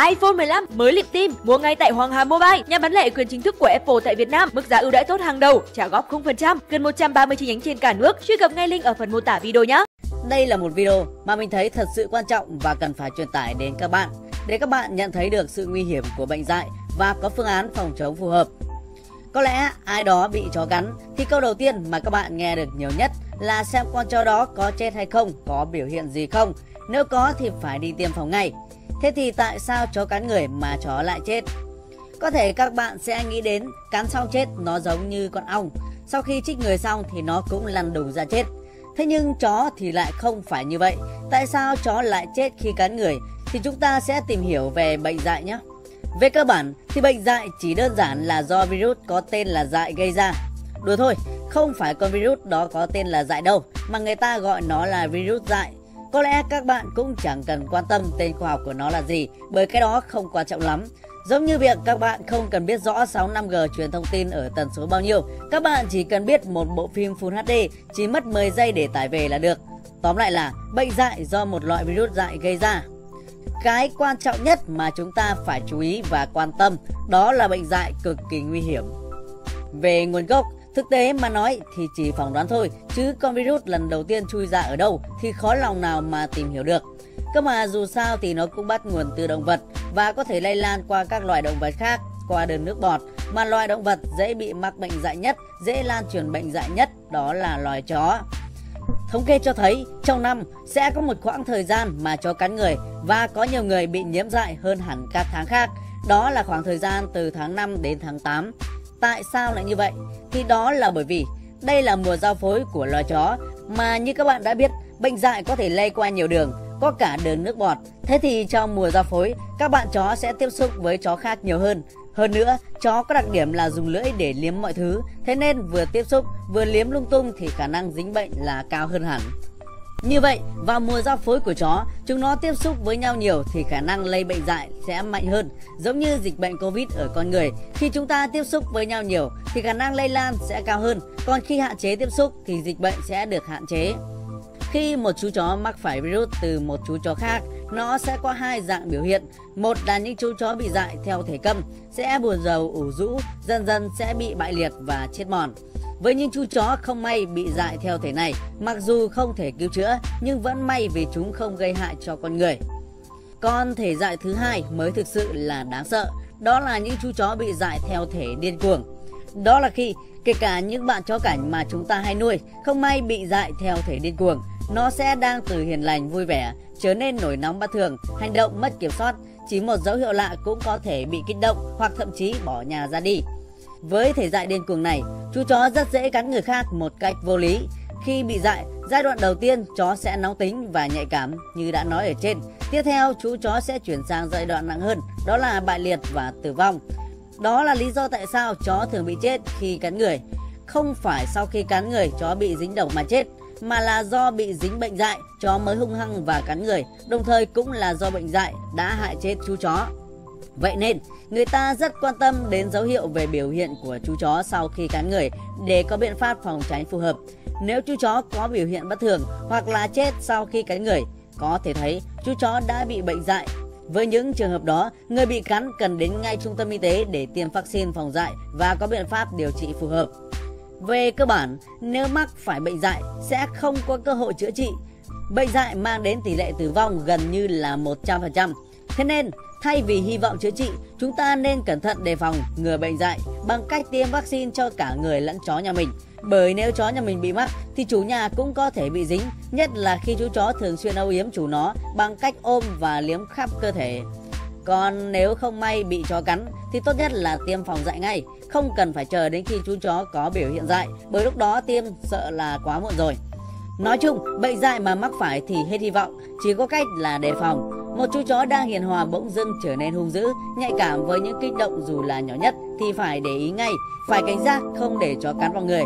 iPhone 15 mới lịp tim, mua ngay tại Hoàng Hà Mobile, nhà bán lẻ quyền chính thức của Apple tại Việt Nam, mức giá ưu đãi tốt hàng đầu, trả góp 0%, gần 130 chi nhánh trên cả nước. Truy cập ngay link ở phần mô tả video nhé. Đây là một video mà mình thấy thật sự quan trọng và cần phải truyền tải đến các bạn để các bạn nhận thấy được sự nguy hiểm của bệnh dại và có phương án phòng chống phù hợp. Có lẽ ai đó bị chó cắn thì câu đầu tiên mà các bạn nghe được nhiều nhất là xem con chó đó có chết hay không, có biểu hiện gì không. Nếu có thì phải đi tiêm phòng ngay. Thế thì tại sao chó cắn người mà chó lại chết? Có thể các bạn sẽ nghĩ đến cắn xong chết nó giống như con ong. Sau khi chích người xong thì nó cũng lăn đùng ra chết. Thế nhưng chó thì lại không phải như vậy. Tại sao chó lại chết khi cắn người? Thì chúng ta sẽ tìm hiểu về bệnh dại nhé. Về cơ bản thì bệnh dại chỉ đơn giản là do virus có tên là dại gây ra. Đùa thôi, không phải con virus đó có tên là dại đâu, mà người ta gọi nó là virus dại. Có lẽ các bạn cũng chẳng cần quan tâm tên khoa học của nó là gì, bởi cái đó không quan trọng lắm. Giống như việc các bạn không cần biết rõ sóng 5G truyền thông tin ở tần số bao nhiêu, các bạn chỉ cần biết một bộ phim Full HD chỉ mất 10 giây để tải về là được. Tóm lại là bệnh dại do một loại virus dại gây ra. Cái quan trọng nhất mà chúng ta phải chú ý và quan tâm đó là bệnh dại cực kỳ nguy hiểm. Về nguồn gốc, thực tế mà nói thì chỉ phỏng đoán thôi, chứ con virus lần đầu tiên chui ra ở đâu thì khó lòng nào mà tìm hiểu được. Cơ mà dù sao thì nó cũng bắt nguồn từ động vật và có thể lây lan qua các loài động vật khác qua đường nước bọt mà loài động vật dễ bị mắc bệnh dại nhất, dễ lan truyền bệnh dại nhất đó là loài chó. Thống kê cho thấy trong năm sẽ có một khoảng thời gian mà chó cắn người và có nhiều người bị nhiễm dại hơn hẳn các tháng khác. Đó là khoảng thời gian từ tháng 5 đến tháng 8. Tại sao lại như vậy? Thì đó là bởi vì đây là mùa giao phối của loài chó mà như các bạn đã biết, bệnh dại có thể lây qua nhiều đường, có cả đường nước bọt. Thế thì trong mùa giao phối, các bạn chó sẽ tiếp xúc với chó khác nhiều hơn. Hơn nữa, chó có đặc điểm là dùng lưỡi để liếm mọi thứ, thế nên vừa tiếp xúc vừa liếm lung tung thì khả năng dính bệnh là cao hơn hẳn. Như vậy, vào mùa giao phối của chó, chúng nó tiếp xúc với nhau nhiều thì khả năng lây bệnh dại sẽ mạnh hơn. Giống như dịch bệnh Covid ở con người, khi chúng ta tiếp xúc với nhau nhiều thì khả năng lây lan sẽ cao hơn, còn khi hạn chế tiếp xúc thì dịch bệnh sẽ được hạn chế. Khi một chú chó mắc phải virus từ một chú chó khác, nó sẽ có hai dạng biểu hiện. Một là những chú chó bị dại theo thể câm, sẽ buồn rầu, ủ rũ, dần dần sẽ bị bại liệt và chết mòn. Với những chú chó không may bị dại theo thể này, mặc dù không thể cứu chữa nhưng vẫn may vì chúng không gây hại cho con người. Còn thể dại thứ hai mới thực sự là đáng sợ, đó là những chú chó bị dại theo thể điên cuồng. Đó là khi kể cả những bạn chó cảnh mà chúng ta hay nuôi không may bị dại theo thể điên cuồng, nó sẽ đang từ hiền lành vui vẻ trở nên nổi nóng bất thường, hành động mất kiểm soát, chỉ một dấu hiệu lạ cũng có thể bị kích động hoặc thậm chí bỏ nhà ra đi. Với thể dại điên cuồng này, chú chó rất dễ cắn người khác một cách vô lý. Khi bị dại, giai đoạn đầu tiên chó sẽ nóng tính và nhạy cảm như đã nói ở trên. Tiếp theo, chú chó sẽ chuyển sang giai đoạn nặng hơn, đó là bại liệt và tử vong. Đó là lý do tại sao chó thường bị chết khi cắn người. Không phải sau khi cắn người chó bị dính độc mà chết, mà là do bị dính bệnh dại, chó mới hung hăng và cắn người, đồng thời cũng là do bệnh dại đã hại chết chú chó. Vậy nên, người ta rất quan tâm đến dấu hiệu về biểu hiện của chú chó sau khi cắn người để có biện pháp phòng tránh phù hợp. Nếu chú chó có biểu hiện bất thường hoặc là chết sau khi cắn người, có thể thấy chú chó đã bị bệnh dại. Với những trường hợp đó, người bị cắn cần đến ngay trung tâm y tế để tiêm vaccine phòng dại và có biện pháp điều trị phù hợp. Về cơ bản, nếu mắc phải bệnh dại sẽ không có cơ hội chữa trị. Bệnh dại mang đến tỷ lệ tử vong gần như là 100%. Thế nên, thay vì hy vọng chữa trị, chúng ta nên cẩn thận đề phòng ngừa bệnh dại bằng cách tiêm vaccine cho cả người lẫn chó nhà mình. Bởi nếu chó nhà mình bị mắc thì chủ nhà cũng có thể bị dính, nhất là khi chú chó thường xuyên âu yếm chủ nó bằng cách ôm và liếm khắp cơ thể. Còn nếu không may bị chó cắn thì tốt nhất là tiêm phòng dại ngay, không cần phải chờ đến khi chú chó có biểu hiện dại, bởi lúc đó tiêm sợ là quá muộn rồi. Nói chung, bệnh dại mà mắc phải thì hết hy vọng, chỉ có cách là đề phòng. Một chú chó đang hiền hòa bỗng dưng trở nên hung dữ, nhạy cảm với những kích động dù là nhỏ nhất thì phải để ý ngay, phải cảnh giác không để chó cắn vào người.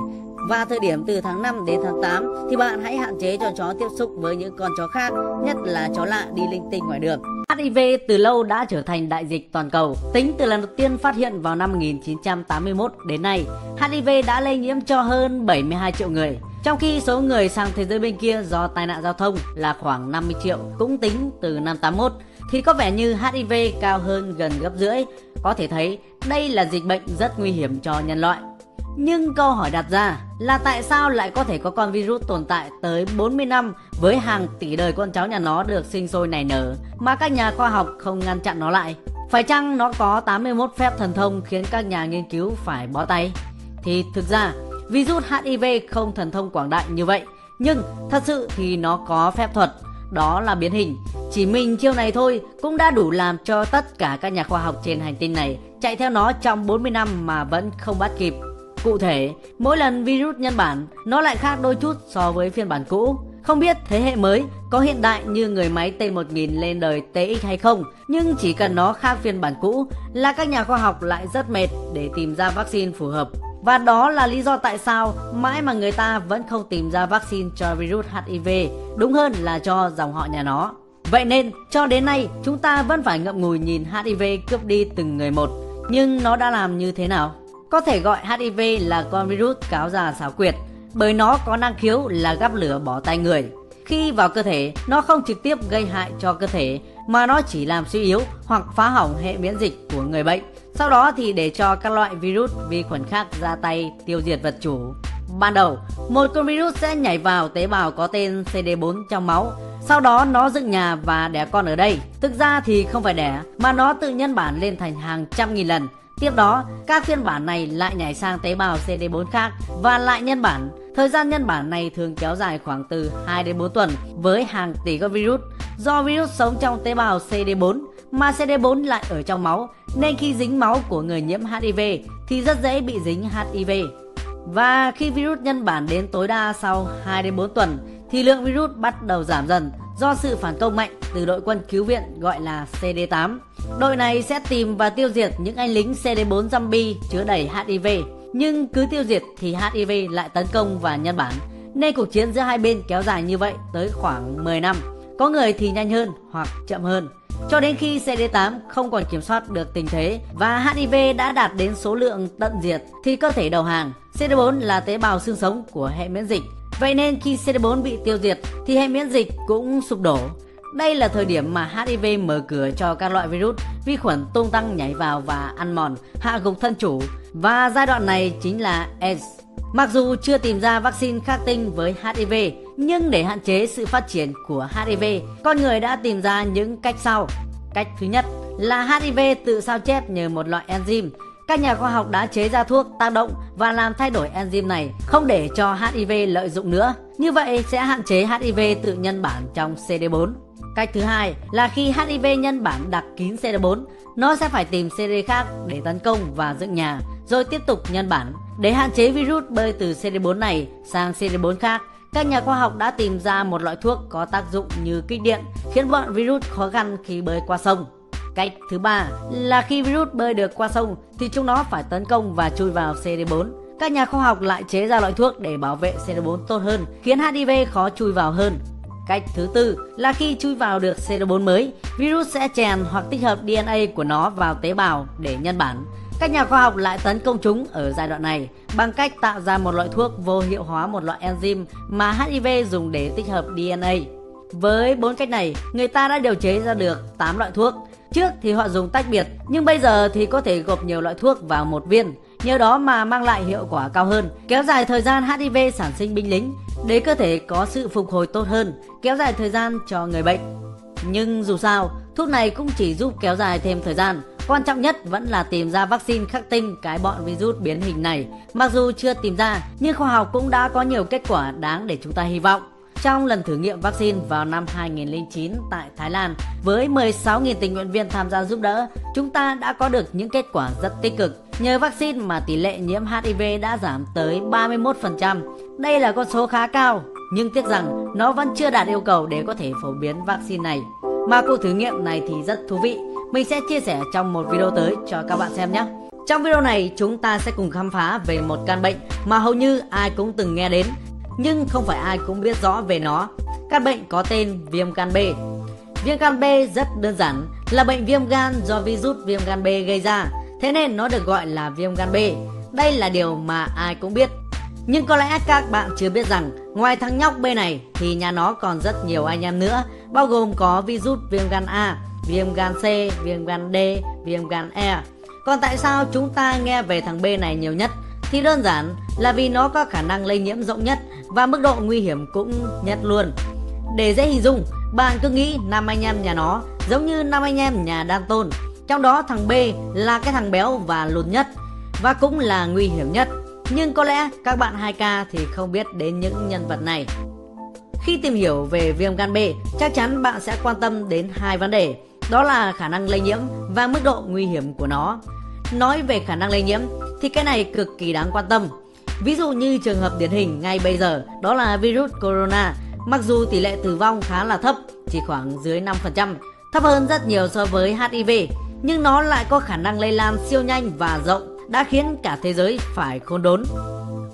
Và thời điểm từ tháng 5 đến tháng 8 thì bạn hãy hạn chế cho chó tiếp xúc với những con chó khác, nhất là chó lạ đi linh tinh ngoài đường. HIV từ lâu đã trở thành đại dịch toàn cầu. Tính từ lần đầu tiên phát hiện vào năm 1981 đến nay, HIV đã lây nhiễm cho hơn 72 triệu người. Trong khi số người sang thế giới bên kia do tai nạn giao thông là khoảng 50 triệu cũng tính từ năm 81 thì có vẻ như HIV cao hơn gần gấp rưỡi. Có thể thấy đây là dịch bệnh rất nguy hiểm cho nhân loại. Nhưng câu hỏi đặt ra là tại sao lại có thể có con virus tồn tại tới 40 năm với hàng tỷ đời con cháu nhà nó được sinh sôi nảy nở mà các nhà khoa học không ngăn chặn nó lại? Phải chăng nó có 81 phép thần thông khiến các nhà nghiên cứu phải bó tay? Thì thực ra, virus HIV không thần thông quảng đại như vậy, nhưng thật sự thì nó có phép thuật đó là biến hình. Chỉ mình chiêu này thôi cũng đã đủ làm cho tất cả các nhà khoa học trên hành tinh này chạy theo nó trong 40 năm mà vẫn không bắt kịp. Cụ thể, mỗi lần virus nhân bản nó lại khác đôi chút so với phiên bản cũ. Không biết thế hệ mới có hiện đại như người máy T1000 lên đời TX hay không, nhưng chỉ cần nó khác phiên bản cũ là các nhà khoa học lại rất mệt để tìm ra vaccine phù hợp. Và đó là lý do tại sao mãi mà người ta vẫn không tìm ra vaccine cho virus HIV, đúng hơn là cho dòng họ nhà nó. Vậy nên, cho đến nay, chúng ta vẫn phải ngậm ngùi nhìn HIV cướp đi từng người một. Nhưng nó đã làm như thế nào? Có thể gọi HIV là con virus cáo già xảo quyệt, bởi nó có năng khiếu là gắp lửa bỏ tay người. Khi vào cơ thể, nó không trực tiếp gây hại cho cơ thể, mà nó chỉ làm suy yếu hoặc phá hỏng hệ miễn dịch của người bệnh sau đó thì để cho các loại virus, vi khuẩn khác ra tay tiêu diệt vật chủ. Ban đầu, một con virus sẽ nhảy vào tế bào có tên CD4 trong máu. Sau đó nó dựng nhà và đẻ con ở đây. Thực ra thì không phải đẻ, mà nó tự nhân bản lên thành hàng trăm nghìn lần. Tiếp đó, các phiên bản này lại nhảy sang tế bào CD4 khác và lại nhân bản. Thời gian nhân bản này thường kéo dài khoảng từ 2 đến 4 tuần với hàng tỷ con virus. Do virus sống trong tế bào CD4 mà CD4 lại ở trong máu nên khi dính máu của người nhiễm HIV thì rất dễ bị dính HIV. Và khi virus nhân bản đến tối đa sau 2 đến 4 tuần thì lượng virus bắt đầu giảm dần do sự phản công mạnh từ đội quân cứu viện gọi là CD8. Đội này sẽ tìm và tiêu diệt những anh lính CD4 zombie chứa đầy HIV. Nhưng cứ tiêu diệt thì HIV lại tấn công và nhân bản. Nên cuộc chiến giữa hai bên kéo dài như vậy tới khoảng 10 năm. Có người thì nhanh hơn hoặc chậm hơn. Cho đến khi CD8 không còn kiểm soát được tình thế và HIV đã đạt đến số lượng tận diệt thì cơ thể đầu hàng. CD4 là tế bào xương sống của hệ miễn dịch. Vậy nên khi CD4 bị tiêu diệt thì hệ miễn dịch cũng sụp đổ. Đây là thời điểm mà HIV mở cửa cho các loại virus, vi khuẩn tung tăng nhảy vào và ăn mòn, hạ gục thân chủ. Và giai đoạn này chính là AIDS. Mặc dù chưa tìm ra vaccine khắc tinh với HIV, nhưng để hạn chế sự phát triển của HIV, con người đã tìm ra những cách sau. Cách thứ nhất là HIV tự sao chép nhờ một loại enzyme. Các nhà khoa học đã chế ra thuốc tác động và làm thay đổi enzyme này, không để cho HIV lợi dụng nữa. Như vậy sẽ hạn chế HIV tự nhân bản trong CD4. Cách thứ hai là khi HIV nhân bản đặc kín CD4, nó sẽ phải tìm CD khác để tấn công và dựng nhà, rồi tiếp tục nhân bản. Để hạn chế virus bơi từ CD4 này sang CD4 khác, các nhà khoa học đã tìm ra một loại thuốc có tác dụng như kích điện, khiến bọn virus khó khăn khi bơi qua sông. Cách thứ ba là khi virus bơi được qua sông thì chúng nó phải tấn công và chui vào CD4. Các nhà khoa học lại chế ra loại thuốc để bảo vệ CD4 tốt hơn, khiến HIV khó chui vào hơn. Cách thứ tư là khi chui vào được CD4 mới, virus sẽ chèn hoặc tích hợp DNA của nó vào tế bào để nhân bản. Các nhà khoa học lại tấn công chúng ở giai đoạn này bằng cách tạo ra một loại thuốc vô hiệu hóa một loại enzyme mà HIV dùng để tích hợp DNA. Với bốn cách này, người ta đã điều chế ra được 8 loại thuốc. Trước thì họ dùng tách biệt, nhưng bây giờ thì có thể gộp nhiều loại thuốc vào một viên. Nhờ đó mà mang lại hiệu quả cao hơn, kéo dài thời gian HIV sản sinh binh lính để cơ thể có sự phục hồi tốt hơn, kéo dài thời gian cho người bệnh. Nhưng dù sao, thuốc này cũng chỉ giúp kéo dài thêm thời gian, Quan trọng nhất vẫn là tìm ra vaccine khắc tinh cái bọn virus biến hình này. Mặc dù chưa tìm ra, nhưng khoa học cũng đã có nhiều kết quả đáng để chúng ta hy vọng. Trong lần thử nghiệm vaccine vào năm 2009 tại Thái Lan, với 16.000 tình nguyện viên tham gia giúp đỡ, chúng ta đã có được những kết quả rất tích cực. Nhờ vaccine mà tỷ lệ nhiễm HIV đã giảm tới 31%. Đây là con số khá cao, nhưng tiếc rằng nó vẫn chưa đạt yêu cầu để có thể phổ biến vaccine này. Mà cuộc thử nghiệm này thì rất thú vị mình sẽ chia sẻ trong một video tới cho các bạn xem nhé. Trong video này chúng ta sẽ cùng khám phá về một căn bệnh mà hầu như ai cũng từng nghe đến nhưng không phải ai cũng biết rõ về nó. Căn bệnh có tên viêm gan B. Viêm gan B rất đơn giản là bệnh viêm gan do virus viêm gan B gây ra, thế nên nó được gọi là viêm gan B. Đây là điều mà ai cũng biết. Nhưng có lẽ các bạn chưa biết rằng ngoài thằng nhóc B này thì nhà nó còn rất nhiều anh em nữa, bao gồm có virus viêm gan A, viêm gan C, viêm gan D, viêm gan E. Còn tại sao chúng ta nghe về thằng B này nhiều nhất? Thì đơn giản là vì nó có khả năng lây nhiễm rộng nhất và mức độ nguy hiểm cũng nhất luôn. Để dễ hình dung, bạn cứ nghĩ năm anh em nhà nó giống như năm anh em nhà Đan Tôn. Trong đó thằng B là cái thằng béo và lùn nhất và cũng là nguy hiểm nhất. Nhưng có lẽ các bạn 2K thì không biết đến những nhân vật này. Khi tìm hiểu về viêm gan B, chắc chắn bạn sẽ quan tâm đến hai vấn đề, đó là khả năng lây nhiễm và mức độ nguy hiểm của nó. Nói về khả năng lây nhiễm thì cái này cực kỳ đáng quan tâm. Ví dụ như trường hợp điển hình ngay bây giờ đó là virus corona, mặc dù tỷ lệ tử vong khá là thấp, chỉ khoảng dưới 5%, thấp hơn rất nhiều so với HIV, nhưng nó lại có khả năng lây lan siêu nhanh và rộng đã khiến cả thế giới phải khôn đốn.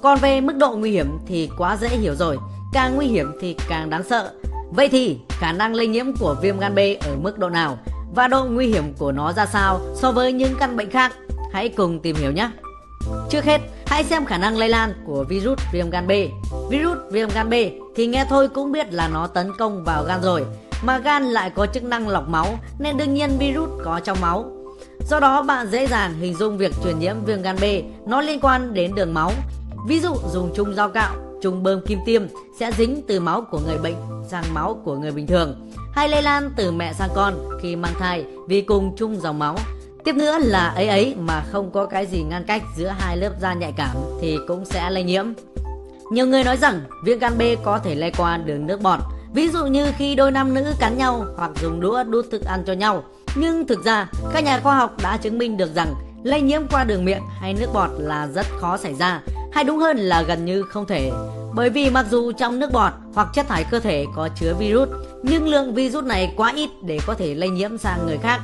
Còn về mức độ nguy hiểm thì quá dễ hiểu rồi, càng nguy hiểm thì càng đáng sợ. Vậy thì khả năng lây nhiễm của viêm gan B ở mức độ nào và độ nguy hiểm của nó ra sao so với những căn bệnh khác? Hãy cùng tìm hiểu nhé. Trước hết, hãy xem khả năng lây lan của virus viêm gan B. Virus viêm gan B thì nghe thôi cũng biết là nó tấn công vào gan rồi, mà gan lại có chức năng lọc máu nên đương nhiên virus có trong máu. Do đó bạn dễ dàng hình dung việc truyền nhiễm viêm gan B nó liên quan đến đường máu. Ví dụ dùng chung dao cạo, chung bơm kim tiêm sẽ dính từ máu của người bệnh sang máu của người bình thường hay lây lan từ mẹ sang con khi mang thai vì cùng chung dòng máu. Tiếp nữa là ấy ấy mà không có cái gì ngăn cách giữa hai lớp da nhạy cảm thì cũng sẽ lây nhiễm. Nhiều người nói rằng viêm gan B có thể lây qua đường nước bọt, ví dụ như khi đôi nam nữ cắn nhau hoặc dùng đũa đút thức ăn cho nhau. Nhưng thực ra, các nhà khoa học đã chứng minh được rằng lây nhiễm qua đường miệng hay nước bọt là rất khó xảy ra, hay đúng hơn là gần như không thể. Bởi vì mặc dù trong nước bọt hoặc chất thải cơ thể có chứa virus, nhưng lượng virus này quá ít để có thể lây nhiễm sang người khác.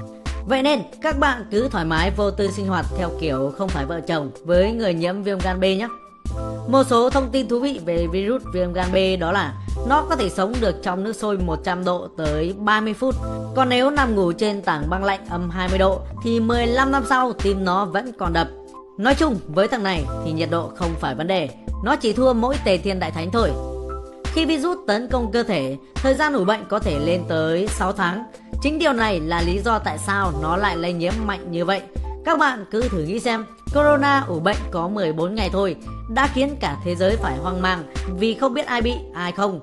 Vậy nên các bạn cứ thoải mái vô tư sinh hoạt theo kiểu không phải vợ chồng với người nhiễm viêm gan B nhé. Một số thông tin thú vị về virus viêm gan B đó là nó có thể sống được trong nước sôi 100 độ tới 30 phút. Còn nếu nằm ngủ trên tảng băng lạnh âm 20 độ thì 15 năm sau tim nó vẫn còn đập. Nói chung với thằng này thì nhiệt độ không phải vấn đề, nó chỉ thua mỗi tề thiên đại thánh thôi. Khi virus tấn công cơ thể, thời gian ủ bệnh có thể lên tới 6 tháng. Chính điều này là lý do tại sao nó lại lây nhiễm mạnh như vậy. Các bạn cứ thử nghĩ xem, Corona ủ bệnh có 14 ngày thôi đã khiến cả thế giới phải hoang mang vì không biết ai bị, ai không.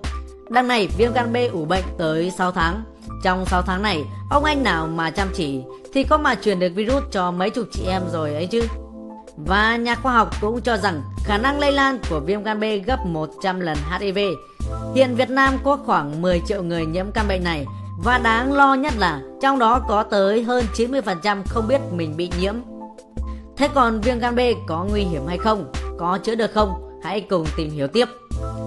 Đằng này viêm gan B ủ bệnh tới 6 tháng. Trong 6 tháng này, ông anh nào mà chăm chỉ thì có mà truyền được virus cho mấy chục chị em rồi ấy chứ. Và nhà khoa học cũng cho rằng khả năng lây lan của viêm gan B gấp 100 lần HIV. Hiện Việt Nam có khoảng 10 triệu người nhiễm căn bệnh này và đáng lo nhất là trong đó có tới hơn 90% không biết mình bị nhiễm. Thế còn viêm gan B có nguy hiểm hay không? Có chữa được không? Hãy cùng tìm hiểu tiếp.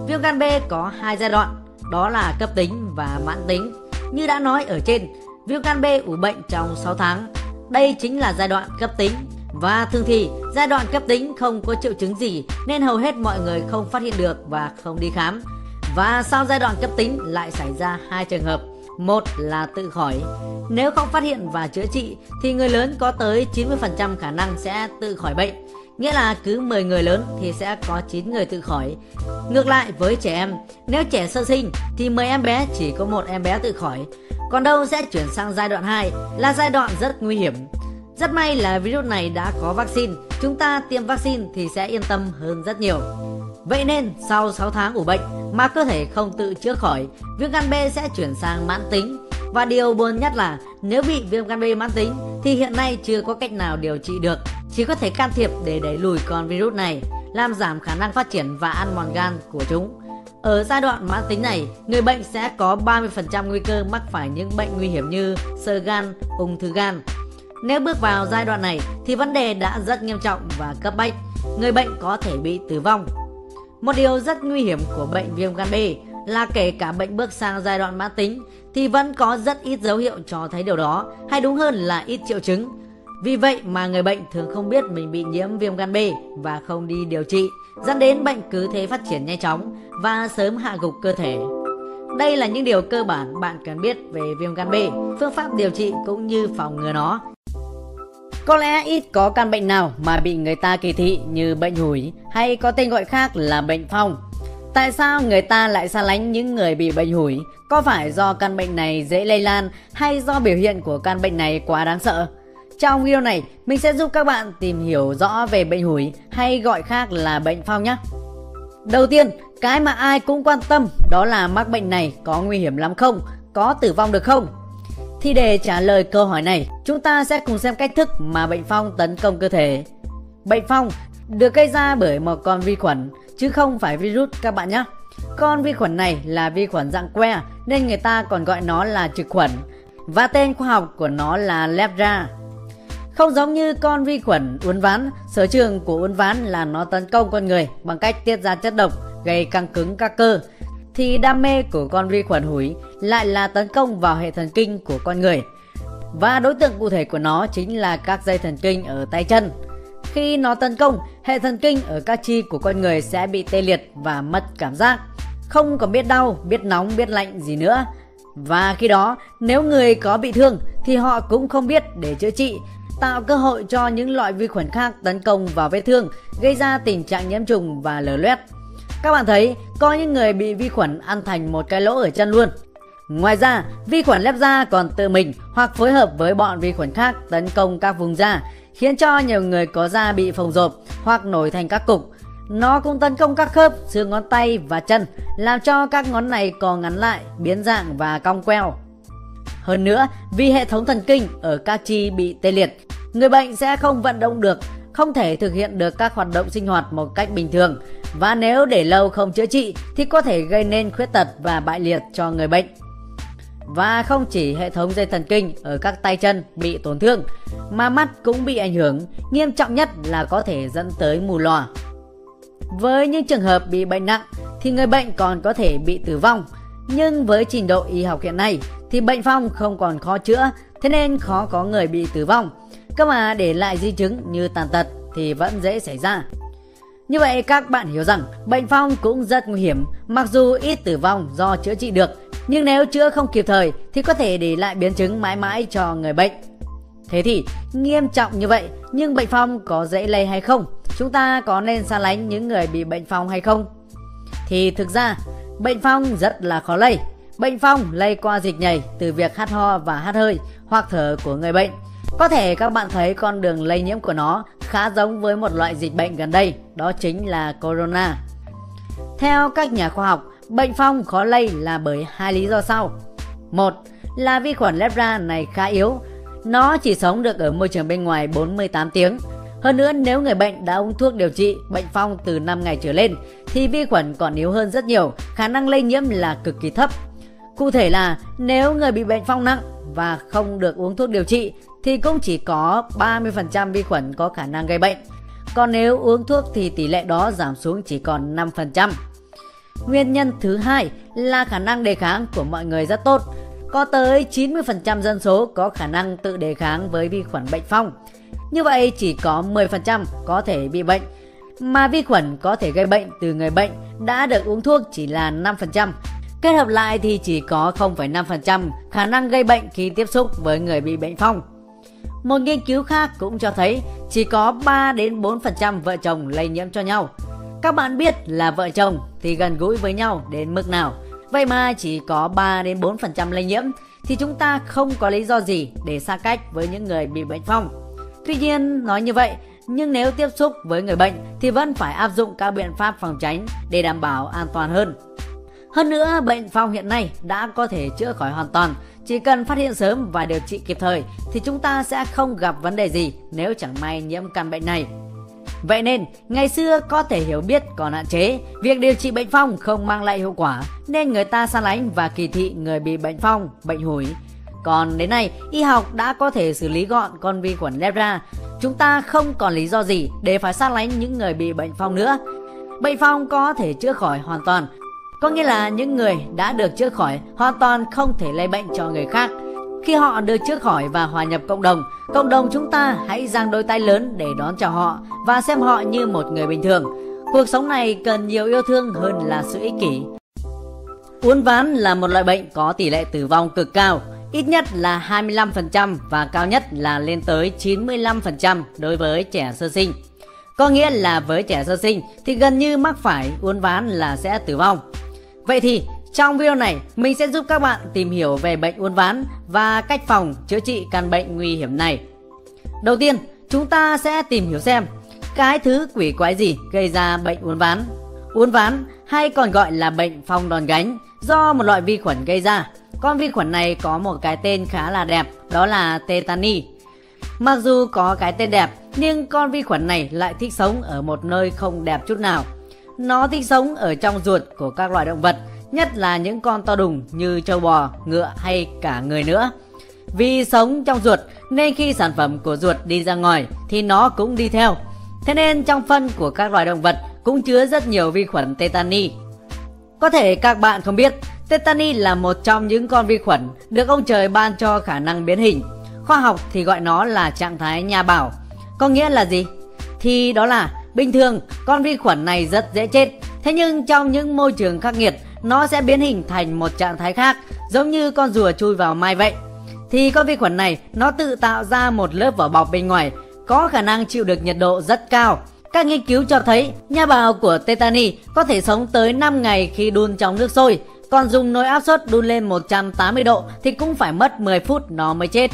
Viêm gan B có hai giai đoạn, đó là cấp tính và mãn tính. Như đã nói ở trên, viêm gan B ủ bệnh trong 6 tháng. Đây chính là giai đoạn cấp tính và thường thì giai đoạn cấp tính không có triệu chứng gì nên hầu hết mọi người không phát hiện được và không đi khám. Và sau giai đoạn cấp tính lại xảy ra hai trường hợp. Một là tự khỏi. Nếu không phát hiện và chữa trị thì người lớn có tới 90% khả năng sẽ tự khỏi bệnh. Nghĩa là cứ 10 người lớn thì sẽ có 9 người tự khỏi. Ngược lại với trẻ em, nếu trẻ sơ sinh thì 10 em bé chỉ có một em bé tự khỏi. Còn đâu sẽ chuyển sang giai đoạn 2 là giai đoạn rất nguy hiểm. Rất may là virus này đã có vaccine, chúng ta tiêm vaccine thì sẽ yên tâm hơn rất nhiều. Vậy nên sau 6 tháng ủ bệnh mà cơ thể không tự chữa khỏi, viêm gan B sẽ chuyển sang mãn tính. Và điều buồn nhất là nếu bị viêm gan B mãn tính thì hiện nay chưa có cách nào điều trị được, chỉ có thể can thiệp để đẩy lùi con virus này, làm giảm khả năng phát triển và ăn mòn gan của chúng. Ở giai đoạn mãn tính này, người bệnh sẽ có 30% nguy cơ mắc phải những bệnh nguy hiểm như sơ gan, ung thư gan. Nếu bước vào giai đoạn này thì vấn đề đã rất nghiêm trọng và cấp bách, người bệnh có thể bị tử vong. Một điều rất nguy hiểm của bệnh viêm gan B là kể cả bệnh bước sang giai đoạn mãn tính thì vẫn có rất ít dấu hiệu cho thấy điều đó, hay đúng hơn là ít triệu chứng. Vì vậy mà người bệnh thường không biết mình bị nhiễm viêm gan B và không đi điều trị, dẫn đến bệnh cứ thế phát triển nhanh chóng và sớm hạ gục cơ thể. Đây là những điều cơ bản bạn cần biết về viêm gan B, phương pháp điều trị cũng như phòng ngừa nó. Có lẽ ít có căn bệnh nào mà bị người ta kỳ thị như bệnh hủi hay có tên gọi khác là bệnh phong. Tại sao người ta lại xa lánh những người bị bệnh hủi? Có phải do căn bệnh này dễ lây lan hay do biểu hiện của căn bệnh này quá đáng sợ? Trong video này, mình sẽ giúp các bạn tìm hiểu rõ về bệnh hủi hay gọi khác là bệnh phong nhé. Đầu tiên, cái mà ai cũng quan tâm đó là mắc bệnh này có nguy hiểm lắm không? Có tử vong được không? Thì để trả lời câu hỏi này, chúng ta sẽ cùng xem cách thức mà bệnh phong tấn công cơ thể. Bệnh phong được gây ra bởi một con vi khuẩn chứ không phải virus các bạn nhé. Con vi khuẩn này là vi khuẩn dạng que nên người ta còn gọi nó là trực khuẩn và tên khoa học của nó là Lepra. Không giống như con vi khuẩn uốn ván, sở trường của uốn ván là nó tấn công con người bằng cách tiết ra chất độc gây căng cứng các cơ thì đam mê của con vi khuẩn hủi lại là tấn công vào hệ thần kinh của con người. Và đối tượng cụ thể của nó chính là các dây thần kinh ở tay chân. Khi nó tấn công, hệ thần kinh ở các chi của con người sẽ bị tê liệt và mất cảm giác. Không còn biết đau, biết nóng, biết lạnh gì nữa. Và khi đó, nếu người có bị thương thì họ cũng không biết để chữa trị, tạo cơ hội cho những loại vi khuẩn khác tấn công vào vết thương, gây ra tình trạng nhiễm trùng và lở loét. Các bạn thấy, có những người bị vi khuẩn ăn thành một cái lỗ ở chân luôn. Ngoài ra, vi khuẩn lép da còn tự mình hoặc phối hợp với bọn vi khuẩn khác tấn công các vùng da, khiến cho nhiều người có da bị phồng rộp hoặc nổi thành các cục. Nó cũng tấn công các khớp, xương ngón tay và chân, làm cho các ngón này co ngắn lại, biến dạng và cong queo. Hơn nữa, vì hệ thống thần kinh ở các chi bị tê liệt, người bệnh sẽ không vận động được, không thể thực hiện được các hoạt động sinh hoạt một cách bình thường và nếu để lâu không chữa trị thì có thể gây nên khuyết tật và bại liệt cho người bệnh. Và không chỉ hệ thống dây thần kinh ở các tay chân bị tổn thương mà mắt cũng bị ảnh hưởng, nghiêm trọng nhất là có thể dẫn tới mù lòa. Với những trường hợp bị bệnh nặng thì người bệnh còn có thể bị tử vong, nhưng với trình độ y học hiện nay thì bệnh phong không còn khó chữa, thế nên khó có người bị tử vong. Cơ mà để lại di chứng như tàn tật thì vẫn dễ xảy ra. Như vậy các bạn hiểu rằng bệnh phong cũng rất nguy hiểm, mặc dù ít tử vong do chữa trị được, nhưng nếu chữa không kịp thời thì có thể để lại biến chứng mãi mãi cho người bệnh. Thế thì nghiêm trọng như vậy nhưng bệnh phong có dễ lây hay không? Chúng ta có nên xa lánh những người bị bệnh phong hay không? Thì thực ra bệnh phong rất là khó lây. Bệnh phong lây qua dịch nhầy từ việc hắt ho và hắt hơi hoặc thở của người bệnh. Có thể các bạn thấy con đường lây nhiễm của nó khá giống với một loại dịch bệnh gần đây, đó chính là corona. Theo các nhà khoa học, bệnh phong khó lây là bởi hai lý do sau. Một là vi khuẩn lepra này khá yếu, nó chỉ sống được ở môi trường bên ngoài 48 tiếng. Hơn nữa nếu người bệnh đã uống thuốc điều trị bệnh phong từ 5 ngày trở lên thì vi khuẩn còn yếu hơn rất nhiều, khả năng lây nhiễm là cực kỳ thấp. Cụ thể là nếu người bị bệnh phong nặng và không được uống thuốc điều trị thì cũng chỉ có 30% vi khuẩn có khả năng gây bệnh. Còn nếu uống thuốc thì tỷ lệ đó giảm xuống chỉ còn 5%. Nguyên nhân thứ hai là khả năng đề kháng của mọi người rất tốt. Có tới 90% dân số có khả năng tự đề kháng với vi khuẩn bệnh phong. Như vậy chỉ có 10% có thể bị bệnh. Mà vi khuẩn có thể gây bệnh từ người bệnh đã được uống thuốc chỉ là 5%. Kết hợp lại thì chỉ có 0,5% khả năng gây bệnh khi tiếp xúc với người bị bệnh phong. Một nghiên cứu khác cũng cho thấy chỉ có 3 đến 4% vợ chồng lây nhiễm cho nhau. Các bạn biết là vợ chồng thì gần gũi với nhau đến mức nào. Vậy mà chỉ có 3 đến 4% lây nhiễm thì chúng ta không có lý do gì để xa cách với những người bị bệnh phong. Tuy nhiên nói như vậy nhưng nếu tiếp xúc với người bệnh thì vẫn phải áp dụng các biện pháp phòng tránh để đảm bảo an toàn hơn. Hơn nữa, bệnh phong hiện nay đã có thể chữa khỏi hoàn toàn. Chỉ cần phát hiện sớm và điều trị kịp thời thì chúng ta sẽ không gặp vấn đề gì nếu chẳng may nhiễm căn bệnh này. Vậy nên, ngày xưa có thể hiểu biết còn hạn chế, việc điều trị bệnh phong không mang lại hiệu quả nên người ta xa lánh và kỳ thị người bị bệnh phong, bệnh hủi. Còn đến nay, y học đã có thể xử lý gọn con vi khuẩn lepra. Chúng ta không còn lý do gì để phải xa lánh những người bị bệnh phong nữa. Bệnh phong có thể chữa khỏi hoàn toàn có nghĩa là những người đã được chữa khỏi hoàn toàn không thể lây bệnh cho người khác. Khi họ được chữa khỏi và hòa nhập cộng đồng, cộng đồng chúng ta hãy giang đôi tay lớn để đón chào họ và xem họ như một người bình thường. Cuộc sống này cần nhiều yêu thương hơn là sự ích kỷ. Uốn ván là một loại bệnh có tỷ lệ tử vong cực cao, ít nhất là 25% và cao nhất là lên tới 95% đối với trẻ sơ sinh. Có nghĩa là với trẻ sơ sinh thì gần như mắc phải uốn ván là sẽ tử vong. Vậy thì trong video này mình sẽ giúp các bạn tìm hiểu về bệnh uốn ván và cách phòng chữa trị căn bệnh nguy hiểm này. Đầu tiên, chúng ta sẽ tìm hiểu xem cái thứ quỷ quái gì gây ra bệnh uốn ván. Uốn ván hay còn gọi là bệnh phong đòn gánh do một loại vi khuẩn gây ra. Con vi khuẩn này có một cái tên khá là đẹp, đó là tetani. Mặc dù có cái tên đẹp, nhưng con vi khuẩn này lại thích sống ở một nơi không đẹp chút nào. Nó thích sống ở trong ruột của các loài động vật, nhất là những con to đùng như trâu bò, ngựa hay cả người nữa. Vì sống trong ruột nên khi sản phẩm của ruột đi ra ngoài thì nó cũng đi theo. Thế nên trong phân của các loài động vật cũng chứa rất nhiều vi khuẩn tetani. Có thể các bạn không biết, tetani là một trong những con vi khuẩn được ông trời ban cho khả năng biến hình. Khoa học thì gọi nó là trạng thái nhà bảo. Có nghĩa là gì? Thì đó là bình thường con vi khuẩn này rất dễ chết. Thế nhưng trong những môi trường khắc nghiệt, nó sẽ biến hình thành một trạng thái khác, giống như con rùa chui vào mai vậy. Thì con vi khuẩn này nó tự tạo ra một lớp vỏ bọc bên ngoài, có khả năng chịu được nhiệt độ rất cao. Các nghiên cứu cho thấy nha bào của tetani có thể sống tới 5 ngày khi đun trong nước sôi, còn dùng nồi áp suất đun lên 180 độ thì cũng phải mất 10 phút nó mới chết.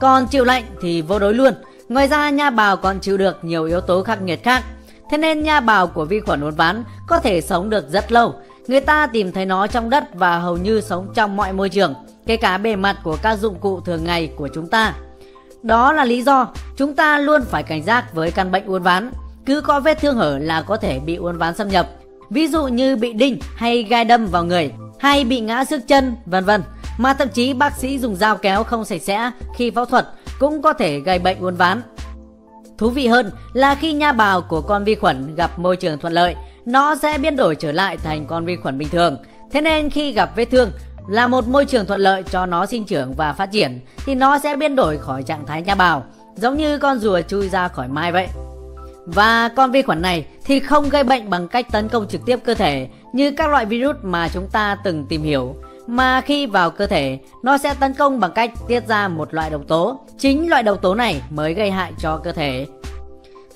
Còn chịu lạnh thì vô đối luôn. Ngoài ra nha bào còn chịu được nhiều yếu tố khắc nghiệt khác. Thế nên nha bào của vi khuẩn uốn ván có thể sống được rất lâu. Người ta tìm thấy nó trong đất và hầu như sống trong mọi môi trường, kể cả bề mặt của các dụng cụ thường ngày của chúng ta. Đó là lý do chúng ta luôn phải cảnh giác với căn bệnh uốn ván. Cứ có vết thương hở là có thể bị uốn ván xâm nhập. Ví dụ như bị đinh hay gai đâm vào người, hay bị ngã xước chân, vân vân. Mà thậm chí bác sĩ dùng dao kéo không sạch sẽ khi phẫu thuật cũng có thể gây bệnh uốn ván. Thú vị hơn là khi nha bào của con vi khuẩn gặp môi trường thuận lợi, nó sẽ biến đổi trở lại thành con vi khuẩn bình thường. Thế nên khi gặp vết thương là một môi trường thuận lợi cho nó sinh trưởng và phát triển thì nó sẽ biến đổi khỏi trạng thái nha bào, giống như con rùa chui ra khỏi mai vậy. Và con vi khuẩn này thì không gây bệnh bằng cách tấn công trực tiếp cơ thể như các loại virus mà chúng ta từng tìm hiểu mà khi vào cơ thể nó sẽ tấn công bằng cách tiết ra một loại độc tố. Chính loại độc tố này mới gây hại cho cơ thể.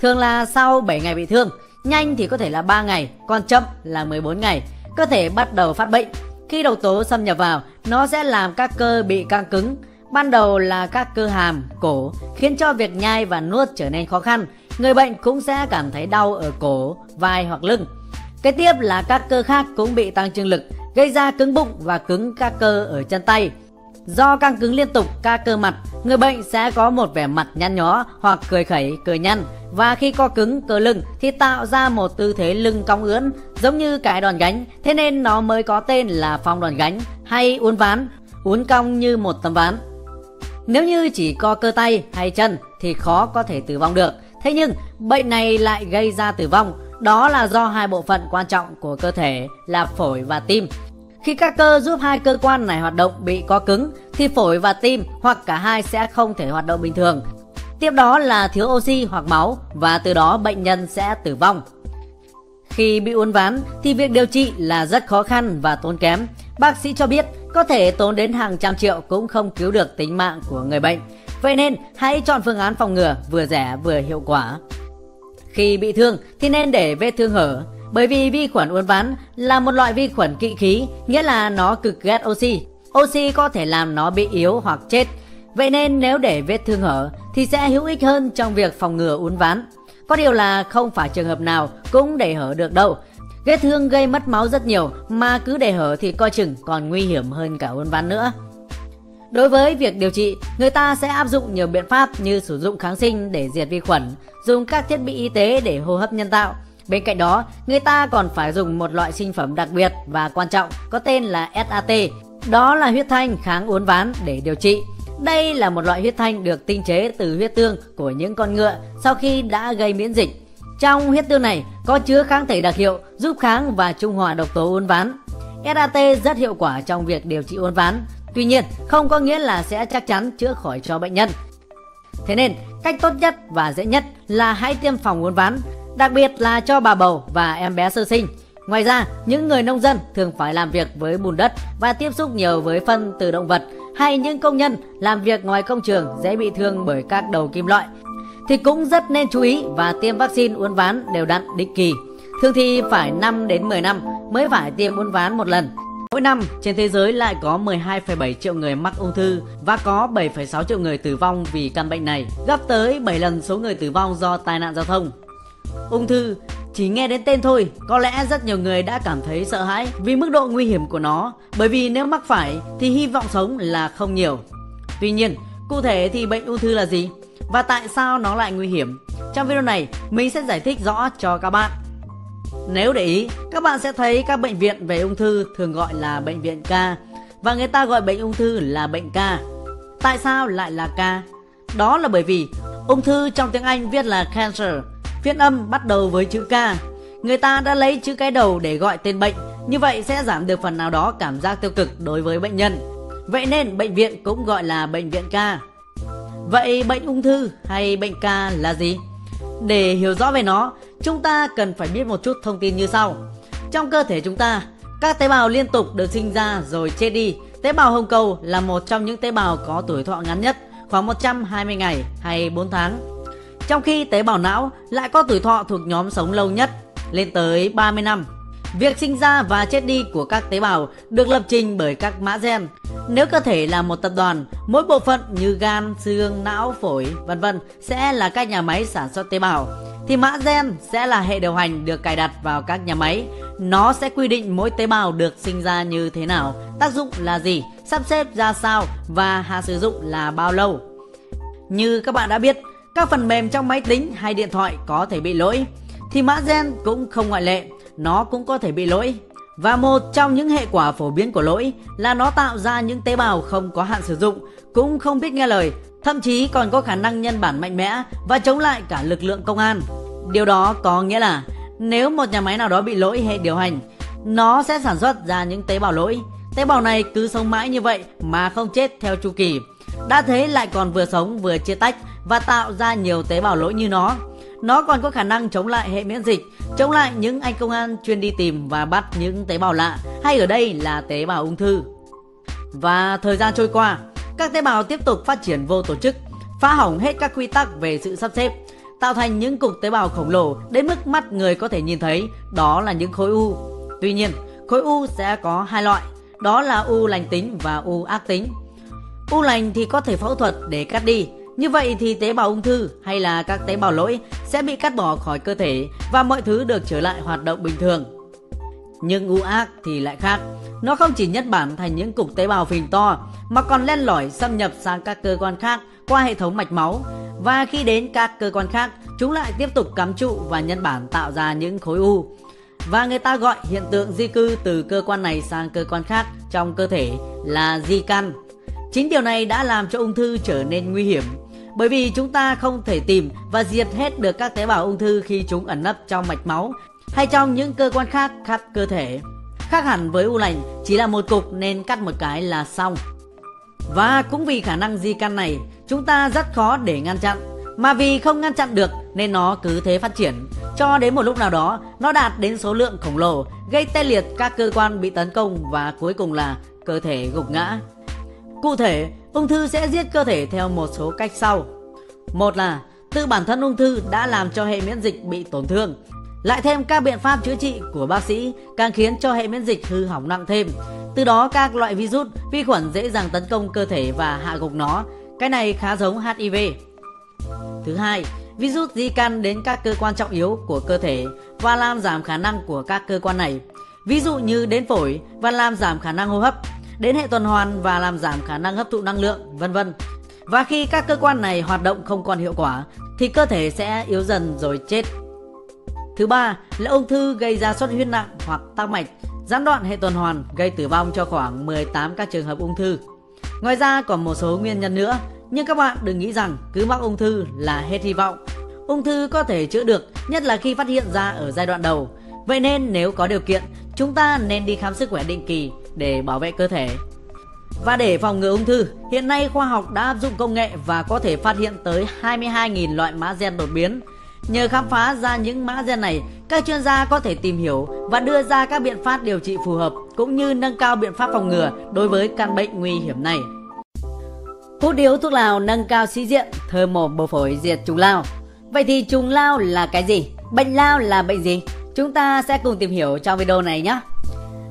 Thường là sau 7 ngày bị thương, nhanh thì có thể là 3 ngày, còn chậm là 14 ngày, cơ thể bắt đầu phát bệnh. Khi độc tố xâm nhập vào, nó sẽ làm các cơ bị căng cứng. Ban đầu là các cơ hàm, cổ, khiến cho việc nhai và nuốt trở nên khó khăn. Người bệnh cũng sẽ cảm thấy đau ở cổ, vai hoặc lưng. Kế tiếp là các cơ khác cũng bị tăng trương lực, gây ra cứng bụng và cứng các cơ ở chân tay. Do căng cứng liên tục ca cơ mặt, người bệnh sẽ có một vẻ mặt nhăn nhó hoặc cười khẩy, cười nhăn. Và khi co cứng cơ lưng thì tạo ra một tư thế lưng cong ưỡn giống như cái đòn gánh. Thế nên nó mới có tên là phong đòn gánh hay uốn ván, uốn cong như một tấm ván. Nếu như chỉ co cơ tay hay chân thì khó có thể tử vong được. Thế nhưng bệnh này lại gây ra tử vong đó là do hai bộ phận quan trọng của cơ thể là phổi và tim. Khi các cơ giúp hai cơ quan này hoạt động bị co cứng thì phổi và tim hoặc cả hai sẽ không thể hoạt động bình thường. Tiếp đó là thiếu oxy hoặc máu và từ đó bệnh nhân sẽ tử vong. Khi bị uốn ván thì việc điều trị là rất khó khăn và tốn kém. Bác sĩ cho biết có thể tốn đến hàng trăm triệu cũng không cứu được tính mạng của người bệnh. Vậy nên hãy chọn phương án phòng ngừa vừa rẻ vừa hiệu quả. Khi bị thương thì nên để vết thương hở, bởi vì vi khuẩn uốn ván là một loại vi khuẩn kỵ khí, nghĩa là nó cực ghét oxy. Oxy có thể làm nó bị yếu hoặc chết. Vậy nên nếu để vết thương hở thì sẽ hữu ích hơn trong việc phòng ngừa uốn ván. Có điều là không phải trường hợp nào cũng để hở được đâu. Vết thương gây mất máu rất nhiều mà cứ để hở thì coi chừng còn nguy hiểm hơn cả uốn ván nữa. Đối với việc điều trị, người ta sẽ áp dụng nhiều biện pháp như sử dụng kháng sinh để diệt vi khuẩn, dùng các thiết bị y tế để hô hấp nhân tạo. Bên cạnh đó, người ta còn phải dùng một loại sinh phẩm đặc biệt và quan trọng có tên là SAT. Đó là huyết thanh kháng uốn ván để điều trị. Đây là một loại huyết thanh được tinh chế từ huyết tương của những con ngựa sau khi đã gây miễn dịch. Trong huyết tương này có chứa kháng thể đặc hiệu giúp kháng và trung hòa độc tố uốn ván. SAT rất hiệu quả trong việc điều trị uốn ván, Tuy nhiên, không có nghĩa là sẽ chắc chắn chữa khỏi cho bệnh nhân. Thế nên, cách tốt nhất và dễ nhất là hãy tiêm phòng uốn ván, đặc biệt là cho bà bầu và em bé sơ sinh. Ngoài ra, những người nông dân thường phải làm việc với bùn đất và tiếp xúc nhiều với phân từ động vật hay những công nhân làm việc ngoài công trường dễ bị thương bởi các đầu kim loại. thì cũng rất nên chú ý và tiêm vaccine uốn ván đều đặn định kỳ. Thường thì phải 5 đến 10 năm mới phải tiêm uốn ván một lần. Mỗi năm trên thế giới lại có 12,7 triệu người mắc ung thư và có 7,6 triệu người tử vong vì căn bệnh này, gấp tới 7 lần số người tử vong do tai nạn giao thông. Ung thư chỉ nghe đến tên thôi, có lẽ rất nhiều người đã cảm thấy sợ hãi vì mức độ nguy hiểm của nó, bởi vì nếu mắc phải thì hy vọng sống là không nhiều. Tuy nhiên, cụ thể thì bệnh ung thư là gì và tại sao nó lại nguy hiểm? Trong video này, mình sẽ giải thích rõ cho các bạn. Nếu để ý, các bạn sẽ thấy các bệnh viện về ung thư thường gọi là bệnh viện ca và người ta gọi bệnh ung thư là bệnh ca. Tại sao lại là ca? Đó là bởi vì ung thư trong tiếng Anh viết là cancer, phiên âm bắt đầu với chữ K. Người ta đã lấy chữ cái đầu để gọi tên bệnh, như vậy sẽ giảm được phần nào đó cảm giác tiêu cực đối với bệnh nhân. Vậy nên bệnh viện cũng gọi là bệnh viện ca. Vậy bệnh ung thư hay bệnh ca là gì? Để hiểu rõ về nó, chúng ta cần phải biết một chút thông tin như sau. Trong cơ thể chúng ta, các tế bào liên tục được sinh ra rồi chết đi. Tế bào hồng cầu là một trong những tế bào có tuổi thọ ngắn nhất, khoảng 120 ngày hay 4 tháng. Trong khi tế bào não lại có tuổi thọ thuộc nhóm sống lâu nhất, lên tới 30 năm. Việc sinh ra và chết đi của các tế bào được lập trình bởi các mã gen. Nếu cơ thể là một tập đoàn, mỗi bộ phận như gan, xương, não, phổi, vân vân sẽ là các nhà máy sản xuất tế bào thì mã gen sẽ là hệ điều hành được cài đặt vào các nhà máy. Nó sẽ quy định mỗi tế bào được sinh ra như thế nào, tác dụng là gì, sắp xếp ra sao và hạn sử dụng là bao lâu. Như các bạn đã biết, các phần mềm trong máy tính hay điện thoại có thể bị lỗi, thì mã gen cũng không ngoại lệ, nó cũng có thể bị lỗi. Và một trong những hệ quả phổ biến của lỗi là nó tạo ra những tế bào không có hạn sử dụng, cũng không biết nghe lời, thậm chí còn có khả năng nhân bản mạnh mẽ và chống lại cả lực lượng công an. Điều đó có nghĩa là nếu một nhà máy nào đó bị lỗi hệ điều hành, nó sẽ sản xuất ra những tế bào lỗi. Tế bào này cứ sống mãi như vậy mà không chết theo chu kỳ. Đã thế lại còn vừa sống vừa chia tách và tạo ra nhiều tế bào lỗi như nó. Nó còn có khả năng chống lại hệ miễn dịch, chống lại những anh công an chuyên đi tìm và bắt những tế bào lạ, hay ở đây là tế bào ung thư. Và thời gian trôi qua, các tế bào tiếp tục phát triển vô tổ chức, phá hỏng hết các quy tắc về sự sắp xếp, tạo thành những cục tế bào khổng lồ đến mức mắt người có thể nhìn thấy, đó là những khối u. Tuy nhiên, khối u sẽ có hai loại, đó là u lành tính và u ác tính. U lành thì có thể phẫu thuật để cắt đi, như vậy thì tế bào ung thư hay là các tế bào lỗi sẽ bị cắt bỏ khỏi cơ thể và mọi thứ được trở lại hoạt động bình thường. Nhưng u ác thì lại khác. Nó không chỉ nhất bản thành những cục tế bào phình to, mà còn len lỏi xâm nhập sang các cơ quan khác qua hệ thống mạch máu và khi đến các cơ quan khác, chúng lại tiếp tục cắm trụ và nhân bản tạo ra những khối u. Và người ta gọi hiện tượng di cư từ cơ quan này sang cơ quan khác trong cơ thể là di căn. Chính điều này đã làm cho ung thư trở nên nguy hiểm bởi vì chúng ta không thể tìm và diệt hết được các tế bào ung thư khi chúng ẩn nấp trong mạch máu hay trong những cơ quan khác khắp cơ thể. Khác hẳn với u lành chỉ là một cục nên cắt một cái là xong. Và cũng vì khả năng di căn này, chúng ta rất khó để ngăn chặn. Mà vì không ngăn chặn được nên nó cứ thế phát triển. Cho đến một lúc nào đó, nó đạt đến số lượng khổng lồ, gây tê liệt các cơ quan bị tấn công và cuối cùng là cơ thể gục ngã. Cụ thể, ung thư sẽ giết cơ thể theo một số cách sau. Một là tự bản thân ung thư đã làm cho hệ miễn dịch bị tổn thương. Lại thêm các biện pháp chữa trị của bác sĩ càng khiến cho hệ miễn dịch hư hỏng nặng thêm. Từ đó các loại virus, vi khuẩn dễ dàng tấn công cơ thể và hạ gục nó. Cái này khá giống HIV. Thứ hai, virus di căn đến các cơ quan trọng yếu của cơ thể và làm giảm khả năng của các cơ quan này. Ví dụ như đến phổi và làm giảm khả năng hô hấp, đến hệ tuần hoàn và làm giảm khả năng hấp thụ năng lượng, vân vân. Và khi các cơ quan này hoạt động không còn hiệu quả thì cơ thể sẽ yếu dần rồi chết. Thứ ba là ung thư gây ra xuất huyết nặng hoặc tắc mạch, gián đoạn hệ tuần hoàn gây tử vong cho khoảng 18 các trường hợp ung thư. Ngoài ra còn một số nguyên nhân nữa, nhưng các bạn đừng nghĩ rằng cứ mắc ung thư là hết hy vọng. Ung thư có thể chữa được, nhất là khi phát hiện ra ở giai đoạn đầu. Vậy nên nếu có điều kiện, chúng ta nên đi khám sức khỏe định kỳ để bảo vệ cơ thể. Và để phòng ngừa ung thư, hiện nay khoa học đã áp dụng công nghệ và có thể phát hiện tới 22.000 loại mã gen đột biến. Nhờ khám phá ra những mã gen này, các chuyên gia có thể tìm hiểu và đưa ra các biện pháp điều trị phù hợp cũng như nâng cao biện pháp phòng ngừa đối với căn bệnh nguy hiểm này. Hút điếu thuốc lào nâng cao sĩ diện, thơm mồm bồ phổi diệt trùng lao. Vậy thì trùng lao là cái gì? Bệnh lao là bệnh gì? Chúng ta sẽ cùng tìm hiểu trong video này nhé.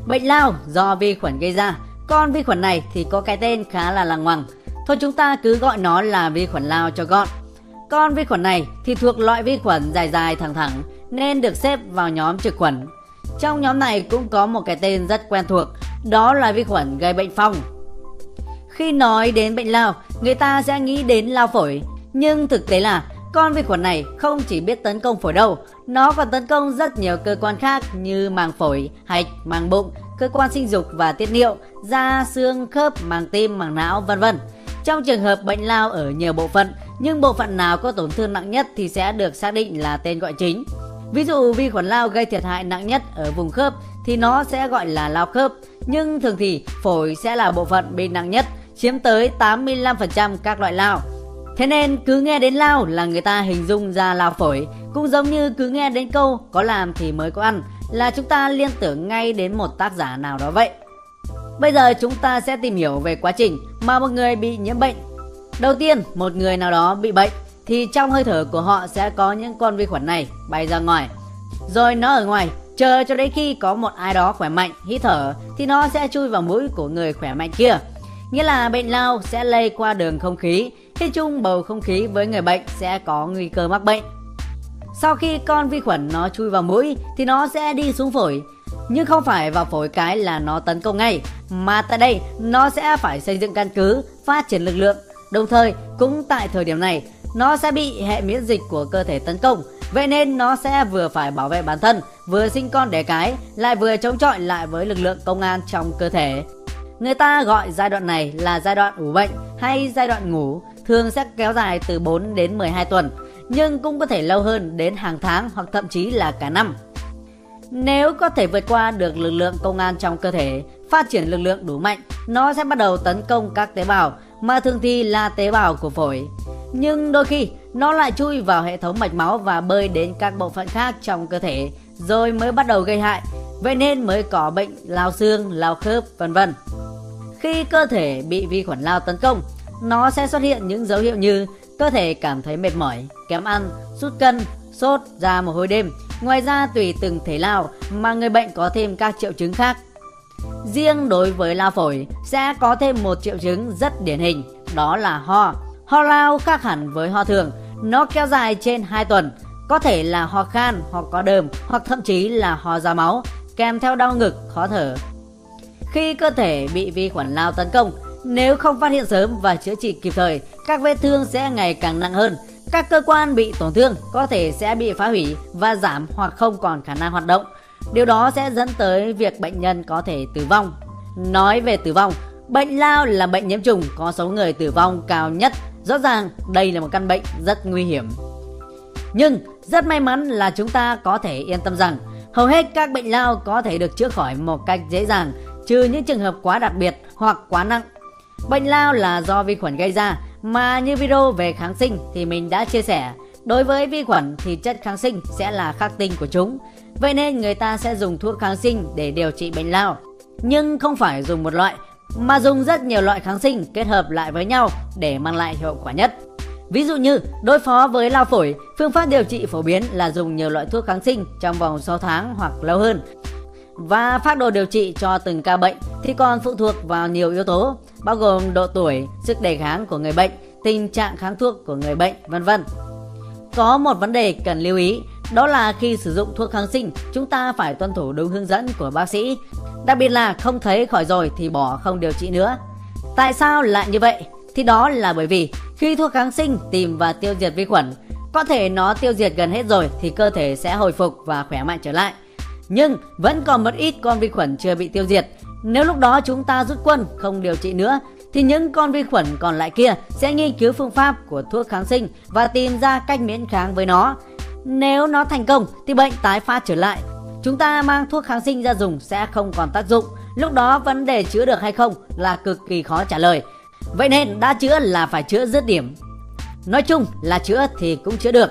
Bệnh lao do vi khuẩn gây ra. Con vi khuẩn này thì có cái tên khá là lằng ngoằng. Thôi chúng ta cứ gọi nó là vi khuẩn lao cho gọn. Con vi khuẩn này thì thuộc loại vi khuẩn dài dài thẳng thẳng nên được xếp vào nhóm trực khuẩn. Trong nhóm này cũng có một cái tên rất quen thuộc, đó là vi khuẩn gây bệnh phong. Khi nói đến bệnh lao, người ta sẽ nghĩ đến lao phổi, nhưng thực tế là con vi khuẩn này không chỉ biết tấn công phổi đâu, nó còn tấn công rất nhiều cơ quan khác như màng phổi, hạch, màng bụng, cơ quan sinh dục và tiết niệu, da, xương, khớp, màng tim, màng não, vân vân. Trong trường hợp bệnh lao ở nhiều bộ phận, nhưng bộ phận nào có tổn thương nặng nhất thì sẽ được xác định là tên gọi chính. Ví dụ vi khuẩn lao gây thiệt hại nặng nhất ở vùng khớp thì nó sẽ gọi là lao khớp, nhưng thường thì phổi sẽ là bộ phận bị nặng nhất, chiếm tới 85% các loại lao. Thế nên cứ nghe đến lao là người ta hình dung ra lao phổi, cũng giống như cứ nghe đến câu có làm thì mới có ăn là chúng ta liên tưởng ngay đến một tác giả nào đó vậy. Bây giờ chúng ta sẽ tìm hiểu về quá trình mà một người bị nhiễm bệnh. Đầu tiên, một người nào đó bị bệnh thì trong hơi thở của họ sẽ có những con vi khuẩn này bay ra ngoài. Rồi nó ở ngoài, chờ cho đến khi có một ai đó khỏe mạnh hít thở thì nó sẽ chui vào mũi của người khỏe mạnh kia. Nghĩa là bệnh lao sẽ lây qua đường không khí, khi chung bầu không khí với người bệnh sẽ có nguy cơ mắc bệnh. Sau khi con vi khuẩn nó chui vào mũi thì nó sẽ đi xuống phổi. Nhưng không phải vào phổi cái là nó tấn công ngay, mà tại đây nó sẽ phải xây dựng căn cứ, phát triển lực lượng. Đồng thời, cũng tại thời điểm này, nó sẽ bị hệ miễn dịch của cơ thể tấn công. Vậy nên nó sẽ vừa phải bảo vệ bản thân, vừa sinh con đẻ cái, lại vừa chống chọi lại với lực lượng công an trong cơ thể. Người ta gọi giai đoạn này là giai đoạn ủ bệnh hay giai đoạn ngủ, thường sẽ kéo dài từ 4 đến 12 tuần, nhưng cũng có thể lâu hơn đến hàng tháng hoặc thậm chí là cả năm. Nếu có thể vượt qua được lực lượng công an trong cơ thể, phát triển lực lượng đủ mạnh, nó sẽ bắt đầu tấn công các tế bào mà thường thì là tế bào của phổi. Nhưng đôi khi nó lại chui vào hệ thống mạch máu và bơi đến các bộ phận khác trong cơ thể rồi mới bắt đầu gây hại. Vậy nên mới có bệnh lao xương, lao khớp, vân vân. Khi cơ thể bị vi khuẩn lao tấn công, nó sẽ xuất hiện những dấu hiệu như cơ thể cảm thấy mệt mỏi, kém ăn, sút cân, sốt, da mồ hôi đêm. Ngoài ra tùy từng thể lao mà người bệnh có thêm các triệu chứng khác. Riêng đối với lao phổi sẽ có thêm một triệu chứng rất điển hình, đó là ho. Ho lao khác hẳn với ho thường, nó kéo dài trên 2 tuần, có thể là ho khan hoặc có đờm hoặc thậm chí là ho ra máu, kèm theo đau ngực, khó thở. Khi cơ thể bị vi khuẩn lao tấn công, nếu không phát hiện sớm và chữa trị kịp thời, các vết thương sẽ ngày càng nặng hơn. Các cơ quan bị tổn thương có thể sẽ bị phá hủy và giảm hoặc không còn khả năng hoạt động. Điều đó sẽ dẫn tới việc bệnh nhân có thể tử vong. Nói về tử vong, bệnh lao là bệnh nhiễm trùng có số người tử vong cao nhất. Rõ ràng đây là một căn bệnh rất nguy hiểm. Nhưng rất may mắn là chúng ta có thể yên tâm rằng hầu hết các bệnh lao có thể được chữa khỏi một cách dễ dàng trừ những trường hợp quá đặc biệt hoặc quá nặng. Bệnh lao là do vi khuẩn gây ra mà như video về kháng sinh thì mình đã chia sẻ. Đối với vi khuẩn thì chất kháng sinh sẽ là khắc tinh của chúng. Vậy nên người ta sẽ dùng thuốc kháng sinh để điều trị bệnh lao. Nhưng không phải dùng một loại mà dùng rất nhiều loại kháng sinh kết hợp lại với nhau để mang lại hiệu quả nhất. Ví dụ như đối phó với lao phổi, phương pháp điều trị phổ biến là dùng nhiều loại thuốc kháng sinh trong vòng 6 tháng hoặc lâu hơn. Và phác đồ điều trị cho từng ca bệnh thì còn phụ thuộc vào nhiều yếu tố, bao gồm độ tuổi, sức đề kháng của người bệnh, tình trạng kháng thuốc của người bệnh, vân vân. Có một vấn đề cần lưu ý, đó là khi sử dụng thuốc kháng sinh, chúng ta phải tuân thủ đúng hướng dẫn của bác sĩ. Đặc biệt là không thấy khỏi rồi thì bỏ không điều trị nữa. Tại sao lại như vậy? Thì đó là bởi vì khi thuốc kháng sinh tìm và tiêu diệt vi khuẩn, có thể nó tiêu diệt gần hết rồi thì cơ thể sẽ hồi phục và khỏe mạnh trở lại. Nhưng vẫn còn một ít con vi khuẩn chưa bị tiêu diệt. Nếu lúc đó chúng ta rút quân không điều trị nữa thì những con vi khuẩn còn lại kia sẽ nghiên cứu phương pháp của thuốc kháng sinh và tìm ra cách miễn kháng với nó. Nếu nó thành công thì bệnh tái phát trở lại. Chúng ta mang thuốc kháng sinh ra dùng sẽ không còn tác dụng. Lúc đó vấn đề chữa được hay không là cực kỳ khó trả lời. Vậy nên đã chữa là phải chữa dứt điểm. Nói chung là chữa thì cũng chữa được,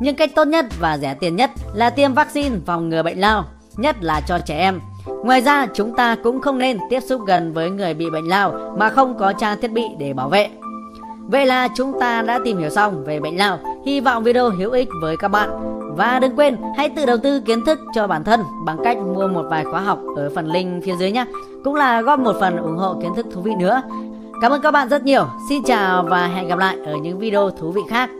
nhưng cách tốt nhất và rẻ tiền nhất là tiêm vaccine phòng ngừa bệnh lao, nhất là cho trẻ em. Ngoài ra, chúng ta cũng không nên tiếp xúc gần với người bị bệnh lao mà không có trang thiết bị để bảo vệ. Vậy là chúng ta đã tìm hiểu xong về bệnh lao. Hy vọng video hữu ích với các bạn. Và đừng quên hãy tự đầu tư kiến thức cho bản thân bằng cách mua một vài khóa học ở phần link phía dưới nhé. Cũng là góp một phần ủng hộ kiến thức thú vị nữa. Cảm ơn các bạn rất nhiều. Xin chào và hẹn gặp lại ở những video thú vị khác.